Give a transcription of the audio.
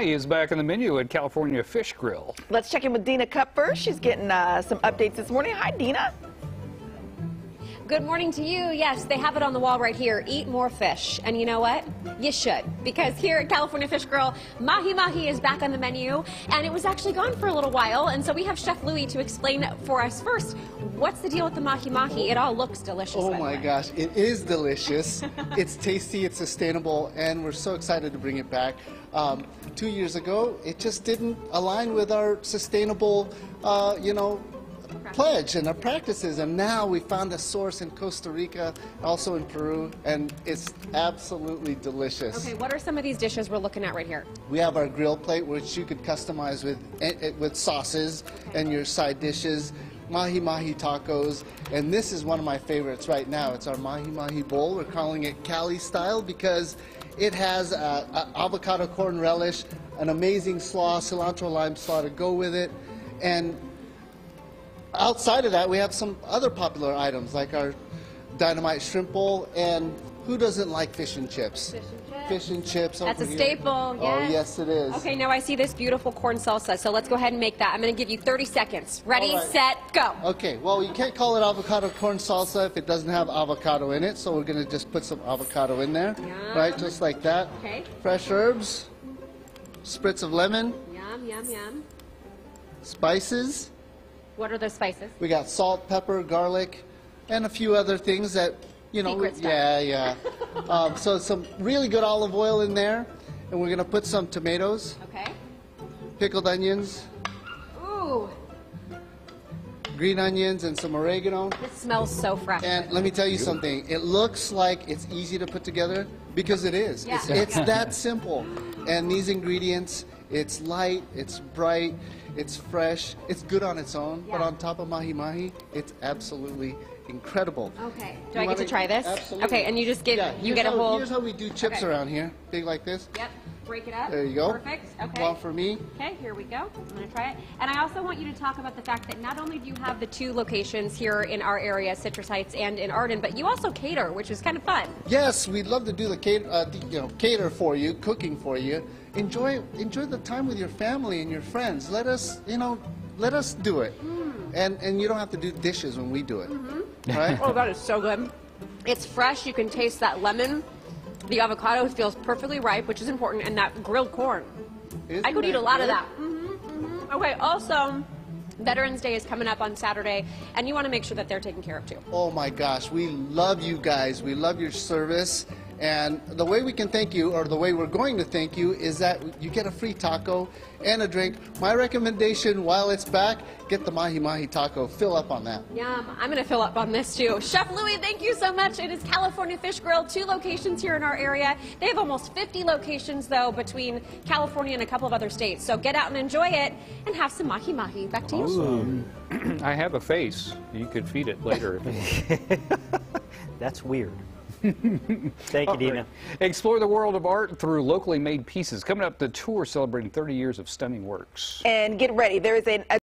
mahi is back on the menu at California Fish Grill. Let's check in with Dina Kupfer. She's getting uh, some updates this morning. Hi, Dina. Good morning to you. Yes, they have it on the wall right here. Eat more fish. And you know what? You should. Because here at California Fish Grill, Mahi Mahi is back on the menu. And it was actually gone for a little while. And so we have Chef Louie to explain for us first what's the deal with the Mahi Mahi? It all looks delicious. Oh my gosh, it is delicious. it's tasty, it's sustainable, and we're so excited to bring it back. Um, two years ago, it just didn't align with our sustainable, uh, you know, pledge and our practices. And now we found a source in Costa Rica, also in Peru, and it's absolutely delicious. Okay, what are some of these dishes we're looking at right here? We have our grill plate, which you could customize with eh, eh, with sauces and your side dishes. Mahi mahi tacos, and this is one of my favorites right now. It's our mahi mahi bowl. We're calling it Cali style because it has uh, a avocado corn relish, an amazing slaw, cilantro lime slaw to go with it, and outside of that, we have some other popular items like our dynamite shrimp bowl, and who doesn't like fish and chips? Fish and chips. Fish and chips. That's a here. staple, Oh yes. yes, it is. Okay, now I see this beautiful corn salsa, so let's go ahead and make that. I'm going to give you 30 seconds. Ready, right. set, go. Okay, well, you can't call it avocado corn salsa if it doesn't have avocado in it, so we're going to just put some avocado in there, Yum. right, just like that. Okay. Fresh herbs, spritz of lemon, Yum, yum, yum. spices. What are those spices? We got salt, pepper, garlic, and a few other things that, you know, yeah, yeah. um, so some really good olive oil in there, and we're going to put some tomatoes, Okay. pickled onions, Ooh, green onions, and some oregano. this smells so fresh. And let me tell you something. It looks like it's easy to put together because it is. Yeah. It's, it's that simple. And these ingredients, it's light, it's bright, it's fresh, it's good on its own. But on top of mahi mahi, it's absolutely incredible. Okay. You Do I get wanna- try this? Absolutely. Okay, and you just get Yeah, you get a whole. Here's how we do chips Okay. around here, big like this. Yep. Break it up. There you go. Perfect. Okay. Well, for me. Okay, here we go. I'm going to try it. And I also want you to talk about the fact that not only do you have the two locations here in our area, Citrus Heights and in Arden, but you also cater, which is kind of fun. Yes, we'd love to do the cater, uh, the, you know, cater for you, cooking for you. Enjoy, enjoy the time with your family and your friends. Let us, you know, let us do it. And and you don't have to do dishes when we do it, right? Oh, that is so good. It's fresh. You can taste that lemon. The avocado feels perfectly ripe, which is important, and that grilled corn. Isn't I could eat a lot of good? that. hmm hmm Okay, also, Veterans Day is coming up on Saturday, and you want to make sure that they're taken care of too. Oh my gosh, we love you guys. We love your service. And the way we can thank you, or the way we're going to thank you, is that you get a free taco and a drink. My recommendation while it's back, get the Mahi Mahi taco. Fill up on that. Yum. I'm going to fill up on this too. Chef Louie, thank you so much. It is California Fish Grill, two locations here in our area. They have almost 50 locations, though, between California and a couple of other states. So get out and enjoy it and have some mahi mahi. Back to you. I have a face. You could feed it later. That's weird. Thank you, Dina. Explore the world of art through locally made pieces. Coming up, the tour celebrating 30 years of stunning works. And get ready. There is an, a